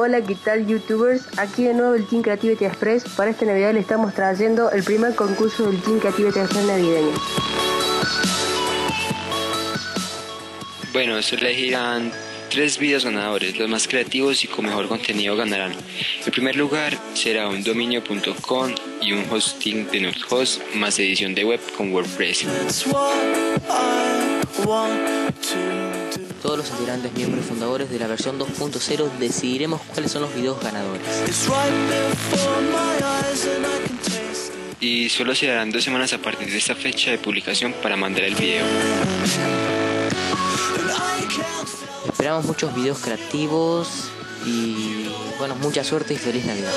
Hola, ¿qué tal youtubers? Aquí de nuevo el Team Creativity Express. Para esta Navidad le estamos trayendo el primer concurso del Team Creativity Express navideño. Bueno, se elegirán tres videos ganadores, los más creativos y con mejor contenido ganarán. El primer lugar será un dominio.com y un hosting de NotHost más edición de web con WordPress. Todos los integrantes miembros fundadores de la versión 2.0 decidiremos cuáles son los videos ganadores. Y solo se darán dos semanas a partir de esta fecha de publicación para mandar el video. Esperamos muchos videos creativos y bueno, mucha suerte y feliz Navidad.